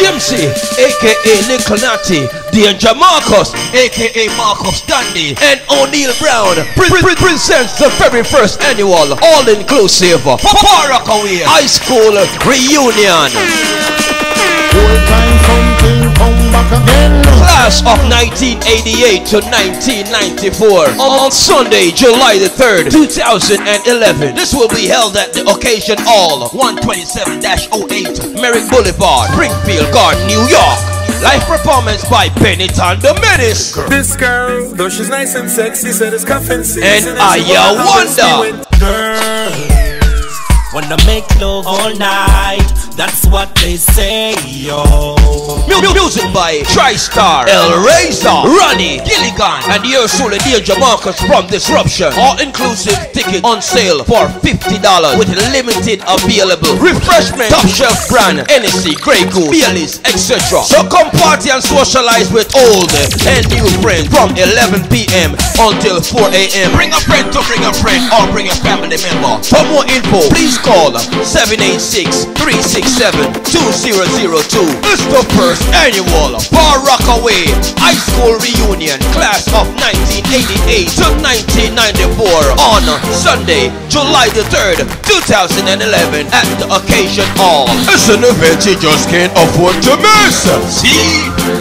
Jimsy, aka Little Natty, Danger Marcus, aka Marcus Dandy, and O'Neill Brown pre- pre- presents the very first annual all inclusive Far Rockaway High School Reunion. Class of 1988 to 1994 on Sunday, July the 3rd, 2011. This will be held at the Occasion Hall, 127-08 Merrick Boulevard, Springfield Garden, New York. Live performance by Benetton the Menace. This girl, though she's nice and sexy, said it's cuffing season. And I she wanna wonder. dance Girls, wanna make love all night. That's what they say, yo. Mu- mu- Music by TriStar, El Razor, Ronnie, Gilligan, and yours truly, Danger Marcus from Disruption. All inclusive ticket on sale for $50 with limited available refreshment, top shelf brand, NSC, Grey Goose, Baileys, etc. So come party and socialize with old and new friends from 11 p.m. until 4 a.m. Bring a friend to bring a friend or bring a family member. For more info, please call 786-367-2002. It's the first annual Far Rockaway High School Reunion Class of 1988 to 1994 on Sunday, July the 3rd, 2011 at the Occasion Hall. It's an event you just can't afford to miss. See.